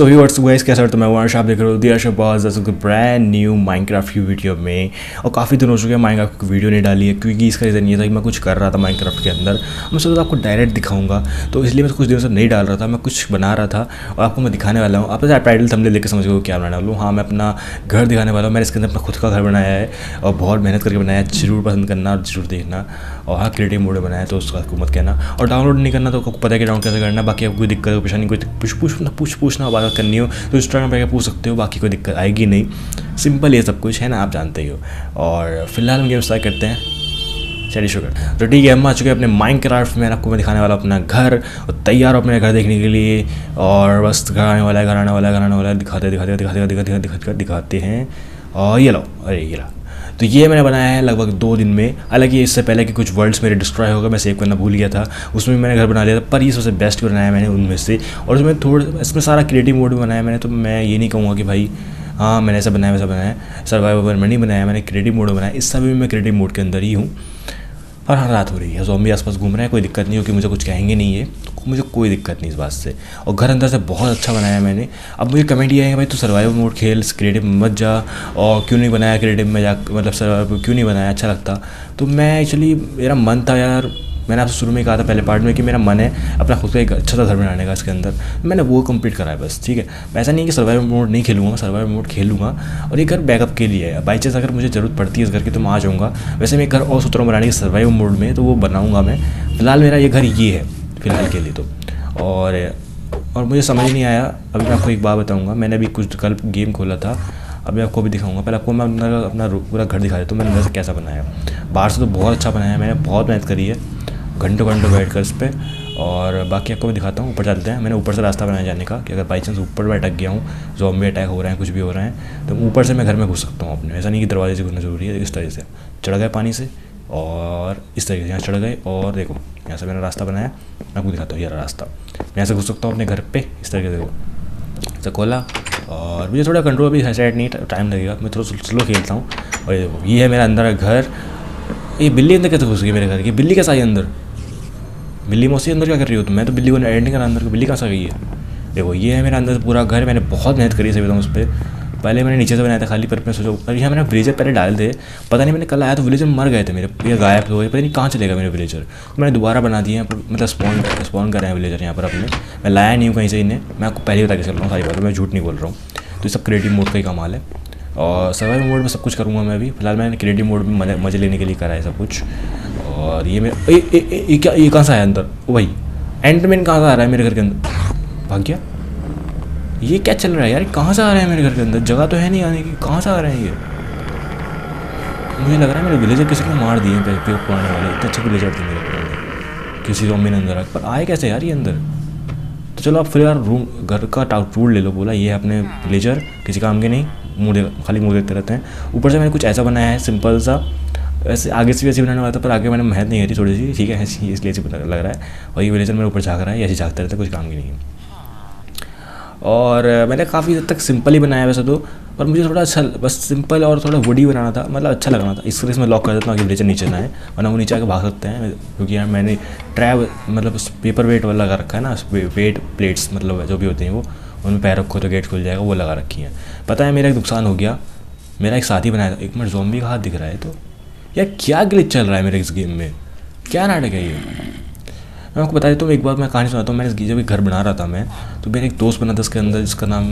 सो ही what's guys कैसा तो मैं वर्ष आप देख रहे हो दिया शबाज। ब्रांड न्यू माइनक्राफ्ट की वीडियो में, और काफ़ी दिन हो चुके हैं माइनक्राफ्ट की वीडियो नहीं डाली है, क्योंकि इसका रीज़न ये था कि मैं कुछ कर रहा था माइनक्राफ्ट के अंदर। मैं सोचा आपको डायरेक्ट दिखाऊँगा तो इसलिए मैं कुछ दिनों से नहीं डाल रहा था, मैं कुछ बना रहा था, और आपको मैं दिखाने वाला हूँ। आप टाइटल थमले लेकर समझ गए क्या बनाने वाला हूँ हाँ मैं अपना घर दिखाने वाला हूँ। मैंने इसके अंदर अपना खुद का घर बनाया है, और बहुत मेहनत करके बनाया है। ज़रूर पसंद करना और ज़रूर देखना, और हाँ क्रिएटिव मोड बनाया तो उसका आपको मत कहना। और डाउनलोड नहीं करना तो आपको पता है कि डाउनलोड कैसे करना बाकी आपको कोई दिक्कत परेशानी, कोई पूछ पूछना पूछ, पूछना बात करनी हो तो इंस्टाग्राम पर पूछ सकते हो, बाकी कोई दिक्कत आएगी नहीं। सिंपल ये सब कुछ है ना, आप जानते ही हो। और फ़िलहाल हम गेम स्टार्ट करते हैं। चलिए शुक्र तो ठीक है, हम आ चुके हैं अपने माइंड क्राफ्ट में, आपको मैं दिखाने वाला अपना घर, और तैयार हो अपने घर देखने के लिए। और बस घर आने वाला है, घर आने वाला है, घर आने वाला है। दिखाते दिखाते दिखाते दिखाते दिखाते दिखाते हैं। और ये लो, अरे ये लो। तो ये मैंने बनाया है लगभग दो दिन में। हालाँकि इससे पहले कि कुछ वर्ड्स मेरे डिस्ट्रॉय होगा, मैं सेव करना भूल गया था। उसमें मैंने घर बना लिया था, पर ये सबसे बेस्ट बनाया मैंने उनमें से। और उसमें थोड़ा, इसमें सारा क्रिएटिव मोड भी बनाया मैंने तो मैं ये नहीं कहूँगा कि भाई हाँ मैंने ऐसा बनाया, वैसा बनाया सर्वाइवर में नहीं बनाया, मैंने क्रिएटिव मोड बनाया। इस समय मैं क्रिएटिव मोड के अंदर ही हूँ। और हाँ रात हो रही है जोम्बी आसपास घूम रहे हैं, कोई दिक्कत नहीं हो कि मुझे कुछ कहेंगे नहीं है मुझे कोई दिक्कत नहीं इस बात से। और घर अंदर से बहुत अच्छा बनाया मैंने। अब मुझे कमेंट ये आएगा भाई, तू सर्वाइवल मोड खेल क्रिएटिव मत जा। और क्यों नहीं बनाया क्रिएटिव में जा मतलब सर्वाइवल क्यों नहीं बनाया अच्छा लगता। तो मैं एक्चुअली मेरा मन था यार, मैंने आपसे शुरू में कहा था पहले पार्ट में कि मेरा मन है अपना खुद का एक अच्छा सा घर बनाने का इसके अंदर। मैंने वो कंप्लीट करा है बस, ठीक है? ऐसा नहीं कि सर्वाइवल मोड नहीं खेलूँगा सर्वाइवल मोड खेलूँगा। और ये घर बैकअप के लिए है। बाई चांस अगर मुझे ज़रूरत पड़ती है इस घर की तो मैं आ जाऊँगा। वैसे मैं घर और सूत्रों बनाने के सर्वाइवल मोड में तो वो बनाऊँगा मैं। फ़िलहाल मेरा ये घर ये है। फ़िलहाल के लिए तो। और और मुझे समझ नहीं आया। अभी मैं आपको एक बात बताऊँगा। मैंने अभी कुछ कल गेम खोला था। अभी आपको भी दिखाऊँगा। पहले आपको मैं अपना अपना पूरा घर दिखा देता हूँ। मैंने से कैसा बनाया। बाहर से तो बहुत अच्छा बनाया मैंने बहुत मेहनत करी है। घंटों घंटों बैठ कर इस पर और बाकी आपको मैं दिखाता हूँ। ऊपर चलते हैं। मैंने ऊपर से रास्ता बनाया जाने का कि अगर बाई चांस ऊपर में अटक गया हूँ जॉम्बी अटैक हो रहे हैं, कुछ भी हो रहे हैं तो ऊपर से मैं घर में घुस सकता हूँ अपने। ऐसा नहीं कि दरवाजे से घुसना ज़रूरी है। इस तरह से। चढ़ गए पानी से और इस तरीके से यहाँ चढ़ गए और देखो। यहाँ से मैंने रास्ता बनाया, मैं आपको दिखाता हूँ, ये रास्ता। मैं यहाँ से घुस सकता हूँ अपने घर पर इस तरीके से देखो। इसे खोला और मुझे थोड़ा कंट्रोल भी सेट नहीं टाइम लगेगा। मैं थोड़ा स्लो खेलता हूँ। और ये ये है मेरा अंदर घर। ये बिल्ली अंदर कैसे घुस गई मेरे घर की? बिल्ली कैसा आई अंदर? बिल्ली मौसी अंदर क्या कर रही हो तो मैं तो बिल्ली को एडिटिंग करा अंदर बिल्ली कहाँ से गई है? देखो, ये है मेरा अंदर पूरा घर। मैंने बहुत मेहनत करी बताऊँ उस पर पहले मैंने नीचे से बनाया था खाली, पर मैं सोचा अरे यहाँ मैंने विलेजर पहले डाल दे। पता नहीं मैंने कल आया तो विलेजर मर गए थे मेरे, ये गायब हो गए, पता नहीं कहाँ चलेगा मेरे विलेजर तो मैंने दोबारा बना दिया मतलब स्पॉन स्पॉन कर रहे हैं विलेजर यहाँ पर अपने। मैं लाया नहीं हूँ कहीं से इन्हें, मैं आपको पहले बता के चल रहा हूँ सारी बात, मैं झूठ नहीं बोल रहा हूँ। तो सब क्रिएटिव मोड का ही कमाल है। और सर्वाइवल मोड में सब कुछ करूँगा मैं अभी। फ़िलहाल मैंने क्रिएटिव मोड में मज़े लेने के लिए करा है सब कुछ। और ये मेरा ये क्या, ये कहाँ से आया अंदर? ओ भाई कहाँ से आ रहा है मेरे घर के अंदर? भाग गया? ये क्या चल रहा है यार? कहाँ से आ रहे हैं मेरे घर के अंदर? जगह तो है नहीं आने की। कहाँ से आ रहे हैं ये? मुझे लग रहा है मेरे विलेजर किसी को मार दिए पुराने वाले। इतने अच्छे विलेजर थे मेरे पुराने किसी जोम्बी ने अंदर पर आए कैसे यार ये अंदर? तो चलो आप फिर यार रूम घर का टूर ले लो बोला। ये है अपने विलेजर किसी काम के नहीं। मुँह खाली मुँह देखते रहते हैं। ऊपर से मैंने कुछ ऐसा बनाया है सिंपल सा। वैसे आगे से भी ऐसे बनाने वाला था, पर आगे मैंने मेहनत नहीं करी थोड़ी सी। ठीक है ऐसी इसलिए ऐसे लग रहा है। और ये विलेजर मेरे ऊपर झाँक रहा है, ऐसे झाँकते रहता है, कुछ काम की नहीं और मैंने काफ़ी हद तक सिंपल ही बनाया वैसे तो पर मुझे थोड़ा अच्छा बस सिंपल और थोड़ा वुडी बनाना था मतलब अच्छा लगना था। इस वजह से मैं लॉक कर देता हूँ कि विलेजर नीचे ना आए, वरना वो नीचे आके भाग सकते हैं। क्योंकि यार मैंने ट्रैव मतलब पेपर वेट वाला लगा रखा है ना वेट प्लेट्स मतलब जो भी होते हैं वो, उनमें पैर रखो तो गेट खुल जाएगा, वो लगा रखी है। पता है मेरा एक नुकसान हो गया, मेरा एक साथी बनाया था, एक मिनट जोम्बी का हाथ दिख रहा है तो। यार क्या ग्लिच चल रहा है मेरे इस गेम में? क्या नाटक है ये? मैं आपको बता देता हूँ एक बार मैं कहानी सुनाता हूँ। मैंने जब एक घर बना रहा था मैं। तो मेरा एक दोस्त बना था उसके अंदर, जिसका नाम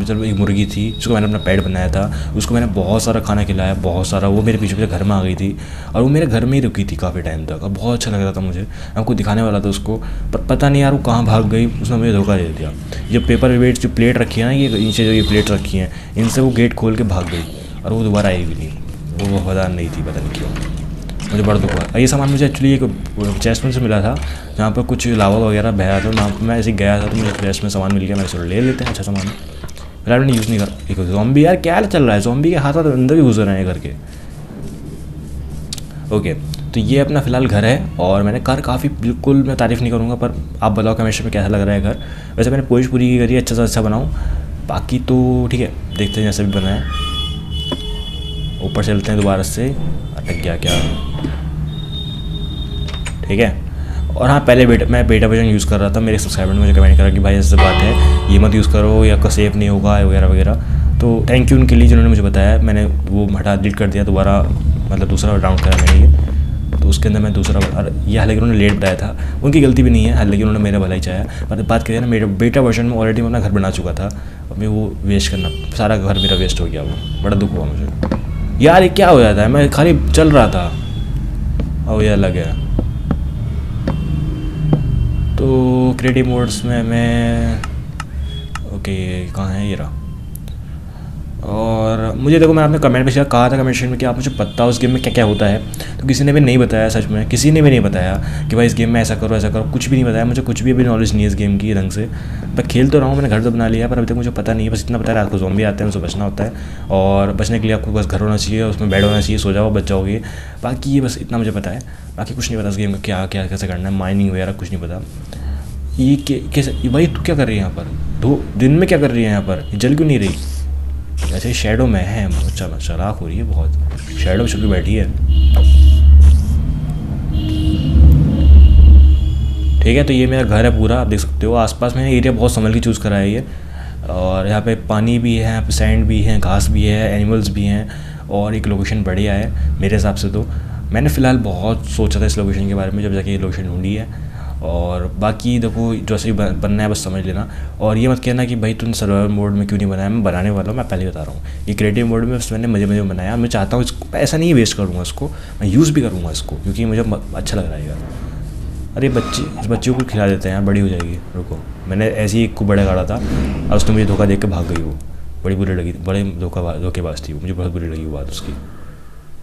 मतलब एक मुर्गी थी, जिसको मैंने अपना पेट बनाया था। उसको मैंने बहुत सारा खाना खिलाया, बहुत सारा। वो मेरे पीछे पीछे घर में आ गई थी और वो मेरे घर में ही रुकी थी काफ़ी टाइम तक। और बहुत अच्छा लग रहा था मुझे। आपको दिखाने वाला था उसको, पर पता नहीं यार वो कहाँ भाग गई, उसने मुझे धोखा दे दिया। जो पेपर वेट जो प्लेट रखी है ना, ये नीचे जो ये प्लेट रखी हैं, इनसे वो गेट खोल के भाग गई और वो दोबारा आई भी नहीं। वो वफादार नहीं थी, पता नहीं क्यों। मुझे बड़ा दुख हुआ। ये सामान मुझे एक्चुअली एक चेस्ट से मिला था, जहाँ पर कुछ लावा वगैरह बह रहा था वहाँ पर मैं ऐसे गया था तो मुझे चेस्ट में सामान मिल गया मैं ले लेते हैं अच्छा सामान। फ़िलहाल मैंने यूज़ नहीं कर। एक जॉम्बी यार, क्या चल रहा है? जॉम्बी के हाथ हाथ अंदर भी गुजर रहे हैं घर के। ओके तो ये अपना फ़िलहाल घर है, और मैंने घर काफ़ी बिल्कुल मैं तारीफ़ नहीं करूँगा, पर आप बताओ कमेंट में कैसा लग रहा है घर? वैसे मैंने कोशिश पूरी की करी अच्छा से अच्छा बनाऊँ। बाकी तो ठीक है, देखते हैं जैसे भी बनाए ऊपर चलते हैं दोबारा से। अटक गया क्या? ठीक है? और हाँ पहले बेटा मैं बेटा वर्जन यूज़ कर रहा था। मेरे सब्सक्राइबर ने मुझे कमेंट करा कि भाई ऐसी बात है, ये मत यूज़ करो, या आपका सेफ़ नहीं होगा, वगैरह वगैरह। तो थैंक यू उनके लिए जिन्होंने मुझे बताया। मैंने वो हटा डिलीट कर दिया, दोबारा मतलब दूसरा राउंड करा मैंने ये तो उसके अंदर मैं दूसरा ये हालाँकि उन्होंने लेट बताया था। उनकी गलती भी नहीं है, हालाँकि उन्होंने मेरा भला ही चाहा। पर बात करें ना, मेरे बेटा वर्जन में ऑलरेडी मैं अपना घर बना चुका था। और मैं वो वेस्ट करना, सारा घर मेरा वेस्ट हो गया वो बड़ा दुख हुआ मुझे। यार ये क्या हो जाता है? मैं खाली चल रहा था। और ये अलग है। तो क्रिएटिव मोड्स में मैं ओके कहाँ है ये रहा? और मुझे देखो, मैं आपने कमेंट में कहा था कमेंट में कि आप मुझे पता उस गेम में क्या क्या होता है। तो किसी ने भी नहीं बताया सच में, किसी ने भी नहीं बताया कि भाई इस गेम में ऐसा करो ऐसा करो। कुछ भी नहीं बताया, मुझे कुछ भी अभी नॉलेज नहीं है इस गेम की ढंग से। मैं खेल तो रहा हूँ, मैंने घर तो बना लिया पर अभी तक मुझे पता नहीं है। बस इतना पता है, रात को जोम भी आते हैं, उनसे बचना होता है। और बचने के लिए आपको बस घर होना चाहिए, उसमें बेड होना चाहिए, सो जाओ, बच जाओगे। बाकी ये बस इतना मुझे पता है। बाकी कुछ नहीं पता इस गेम का क्या क्या, कैसे करना है माइनिंग वगैरह कुछ नहीं पता। ये कैसे भाई तू क्या कर रही है यहाँ पर? दो, दिन में क्या कर रही है यहाँ पर? जल क्यों नहीं रही? ऐसे शेडो में है चलो चलाक हो रही है बहुत। शेडो में छुपी बैठी है। ठीक है तो ये मेरा घर है पूरा, आप देख सकते हो। आसपास मैंने एरिया बहुत संभल के चूज़ करा है ये। और यहाँ पे पानी भी है, यहाँ पे सैंड भी है, घास भी है एनिमल्स भी हैं और एक लोकेशन बढ़िया है मेरे हिसाब से तो। मैंने फ़िलहाल बहुत सोचा था इस लोकेशन के बारे में, जब जाके ये लोकेशन ढूंढी है। और बाकी देखो जैसे ही बनना है, बस समझ लेना। और ये मत कहना कि भाई तुमने सर्वाइवल मोड में क्यों नहीं बनाया? मैं बनाने वाला हूँ, मैं पहले बता रहा हूँ। ये क्रिएटिव मोड में बस मैंने मज़े मज़े बनाया। मैं चाहता हूँ इसको ऐसा नहीं वेस्ट करूँगा इसको, मैं यूज़ भी करूँगा इसको, क्योंकि मुझे अच्छा लग रहा है यार अरे, बच्चे बच्चे को खिला देते हैं यार, बड़ी हो जाएगी, रुको। मैंने ऐसे ही एक को बड़ा गाड़ा था, और उसने मुझे धोखा देख के भाग गई वो। बड़ी बुरी लगी, बड़े धोखा धोखेबाज थी मुझे बहुत बुरी लगी वो बात उसकी।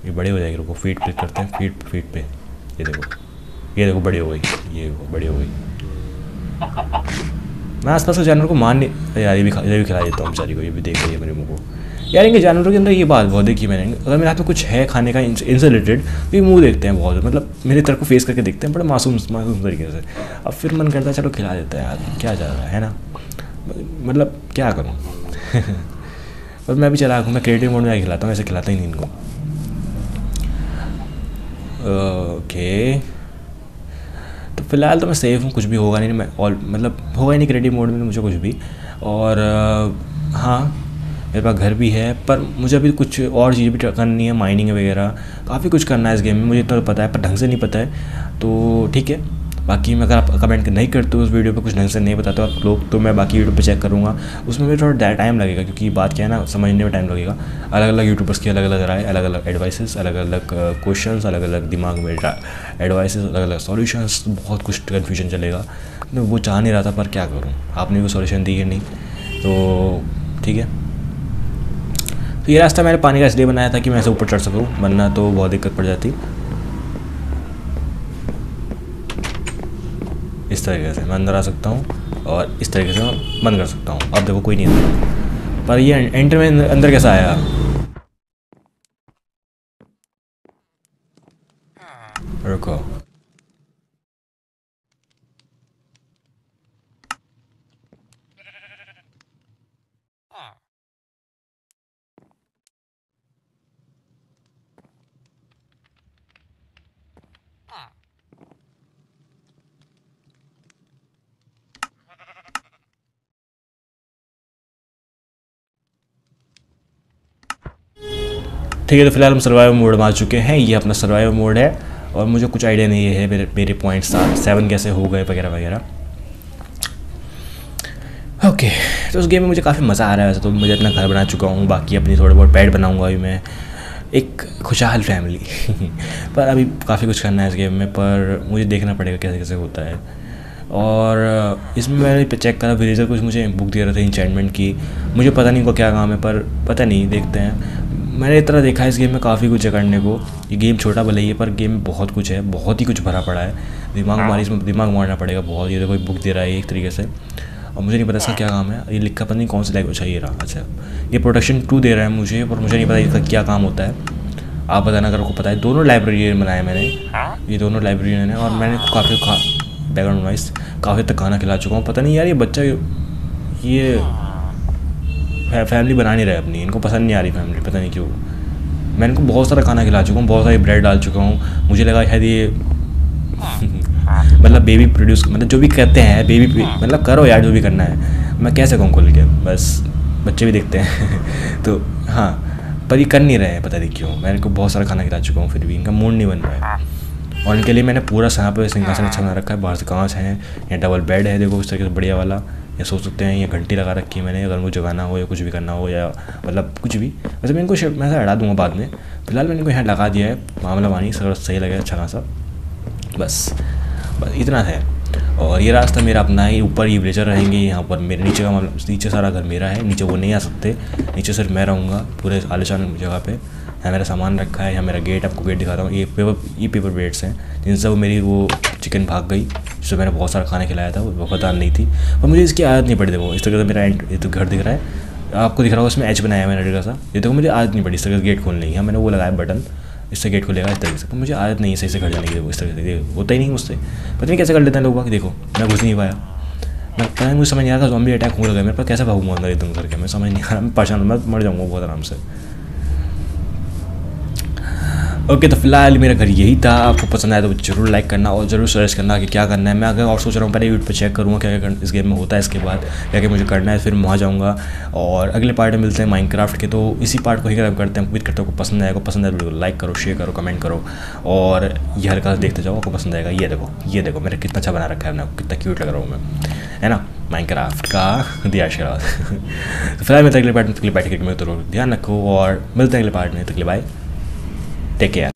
ये बड़े हो जाएगी, रुको फीट पे करते हैं फीट फीट पे। ये देखो। ये देखो, बड़ी हो गई, ये बड़ी हो गई। मैं आसपास के जानवर को मान नहीं यार ये भी ये भी खिला देता हूँ बेचारी को, ये भी देख रही है मेरे मुँह को। यार इनके जानवरों के अंदर ये बात बहुत देखी मैंने, अगर मेरे हाथ में कुछ है खाने का इनसे रिलेटेड तो ये मुँह देखते हैं बहुत मतलब मेरे तरफ़ को फेस करके देखते हैं, बड़े मासूम मासूम तरीके से। अब फिर मन करता है, चलो खिला देता है यार, क्या जा रहा है ना? मतलब क्या करूँ? पर मैं भी चला मैं क्रिएटिव मोड में खिलाता हूँ, ऐसे खिलाता ही नहीं इनको। ओके. तो फ़िलहाल तो मैं सेफ़ हूँ, कुछ भी होगा नहीं, मैं ऑल मतलब होगा ही नहीं क्रेडिट मोड में मुझे कुछ भी। और हाँ मेरे पास घर भी है, पर मुझे अभी कुछ और चीज़ भी करनी है माइनिंग वगैरह। काफ़ी कुछ करना है इस गेम में, मुझे तो पता है, पर ढंग से नहीं पता है। तो ठीक है। बाकी मैं अगर आप कमेंट नहीं करते हो उस वीडियो पे, कुछ ढंग से नहीं बताते आप लोग तो मैं बाकी यूट्यूब पे चेक करूँगा। उसमें मुझे थोड़ा टाइम लगेगा, क्योंकि बात क्या है ना, समझने में टाइम लगेगा। अलग अलग यूट्यूबर्स की अलग अलग राय अलग अलग एडवाइसेस अलग अलग क्वेश्चन अलग अलग दिमाग में एडवाइसेस अलग अलग सॉल्यूशंस बहुत कुछ कन्फ्यूज़न चलेगा। मैं वो चाह नहीं रहा था, पर क्या करूँ? आपने वो सॉल्यूशन दी है नहीं? तो ठीक है। तो ये रास्ता मैंने पानी का इसलिए बनाया था कि मैं ऐसे ऊपर चढ़ सकूँ, वरना तो बहुत दिक्कत पड़ जाती। इस तरीके से मैं अंदर आ सकता हूँ और इस तरीके से मैं बंद कर सकता हूँ। अब देखो कोई नहीं अंदर पर ये एंटर में अंदर कैसा आया? रुको। ठीक है तो फ़िलहाल हम सर्वाइव मोड में आ चुके हैं। ये अपना सर्वाइव मोड है और मुझे कुछ आइडिया नहीं है मेरे मेरे पॉइंट्स सेवन कैसे हो गए वगैरह वगैरह। ओके तो उस गेम में मुझे काफ़ी मज़ा आ रहा है। वैसे तो मुझे अपना घर बना चुका हूँ, बाकी अपनी थोड़े बहुत पैड बनाऊँगा अभी मैं। एक खुशहाल फैमिली पर अभी काफ़ी कुछ करना है इस गेम में, पर मुझे देखना पड़ेगा कैसे कैसे होता है। और इसमें मैंने चेक करा विलेजर कुछ मुझे बुक दे रहा था इंचमेंट की। मुझे पता नहीं उनका क्या काम है, पर पता नहीं, देखते हैं। मैंने इतना देखा है इस गेम में काफ़ी कुछ है करने को। ये गेम छोटा भले ही है पर गेम में बहुत कुछ है बहुत ही कुछ भरा पड़ा है। दिमाग हाँ। मारी इसमें दिमाग मारना पड़ेगा बहुत। ये कोई बुक दे रहा है एक तरीके से। और मुझे नहीं पता इसका क्या काम है। ये लिखा पता नहीं कौन सा लैंग्वेज है ये रहा। अच्छा ये प्रोटेक्शन टू दे रहा है मुझे पर मुझे नहीं पता इसका क्या काम होता है। आप बताना अगर आपको पता है। दोनों लाइब्रेरी बनाए मैंने। हाँ। ये दोनों लाइब्रेरी है और मैंने काफ़ी बैकग्राउंड वाइज काफ़ी तक खाना खिला चुका हूँ। पता नहीं यार ये बच्चा ये फैमिली बना नहीं रहे अपनी इनको पसंद नहीं आ रही फैमिली पता नहीं क्यों। मैं इनको बहुत सारा खाना खिला चुका हूँ बहुत सारी ब्रेड डाल चुका हूँ। मुझे लगा शायद ये मतलब बेबी प्रोड्यूस मतलब जो भी कहते हैं बेबी मतलब करो यार जो भी करना है। मैं कैसे कहूँ खोल के बस बच्चे भी देखते हैं। तो हाँ पर ये कर नहीं रहे हैं पता नहीं क्यों। मैं इनको बहुत सारा खाना खिला चुका हूँ फिर भी इनका मूड नहीं बन रहा है। और इनके लिए मैंने पूरा यहाँ पर सिंहासन अच्छा बना रखा है बाहर से कांच है या डबल बेड है देखो उस तरीके से बढ़िया वाला। या सोच सकते हैं, ये घंटी लगा रखी है मैंने, अगर मुझे जगाना हो या कुछ भी करना हो या मतलब कुछ भी। वैसे मैं इनको मैं हटा दूँगा बाद में। फ़िलहाल मैंने इनको यहाँ लगा दिया है, मामला पानी सर, सही लगे अच्छा खासा। बस बस इतना है। और ये रास्ता मेरा अपना है, ऊपर ये विलेजर रहेंगे यहाँ पर। मेरे नीचे का मतलब नीचे सारा घर मेरा है, नीचे वो नहीं आ सकते। नीचे सिर्फ़ मैं रहूँगा, पूरे आलिशान जगह पे। यहाँ मेरा सामान रखा है, यहाँ मेरा गेट आपको गेट दिखा रहा हूँ। ये पेपर ये पेपर बेड्स हैं, जिनसे वो मेरी वो चिकन भाग गई। जिससे मैंने बहुत सारा खाना खिलाया था, वो वफादार नहीं थी। पर मुझे इसकी आदत नहीं पड़ी, देखो, इस तरह से मेरा ये तो घर दिख रहा है। आपको दिख रहा होगा, उसमें एच बनाया मैंने रेड सा। ये देखो, मुझे आदत नहीं पड़ी इस तरह से गेट खोलने की। हाँ मैंने वो लगाया बटन इससे गेट खुलेगा, इस तरीके से। मुझे आदत नहीं है सही से घर जाने की इस तरह से। होता ही नहीं मुझसे। पता नहीं कैसे कर लेते हैं लोग देखो, मैं घुस नहीं पाया। मैं, पता नहीं, मुझे समझ नहीं आ रहा था जॉम्बी अटैक हो लगा मेरे पास कैसे भागूँगा अंदर एकदम करके? मैं समझ नहीं आ रहा, मैं परेशान मैं मर जाऊँगा बहुत आराम से। ओके तो फ़िलहाल मेरा घर यही था। आपको पसंद आया तो ज़रूर लाइक करना और ज़रूर सजेस्ट करना कि क्या करना है। मैं अगर और सोच रहा हूँ, पहले यूट्यूब पर चेक करूँगा क्या क्या इस गेम में होता है, इसके बाद क्या क्या मुझे करना है, फिर वहाँ जाऊँगा। और अगले पार्ट में मिलते हैं माइनक्राफ्ट के। तो इसी पार्ट को ही करते हैं। उम्मीद करते हो पसंद आएगा पसंद आए वीडियो लाइक करो शेयर करो कमेंट करो। और ये हर का देखते जाओ, आपको पसंद आएगा। ये देखो ये देखो, मेरा कितना अच्छा बना रखा है मैंने कितना क्यूट लग रहा हूँ मैं। है ना? माइनक्राफ्ट का दिया आशीर्वाद। तो फ़िलहाल मैं अगले पार्ट में। अगले पार्ट में तो ध्यान रखो। और मिलते हैं अगले पार्ट में। तो अगले बाय Take care.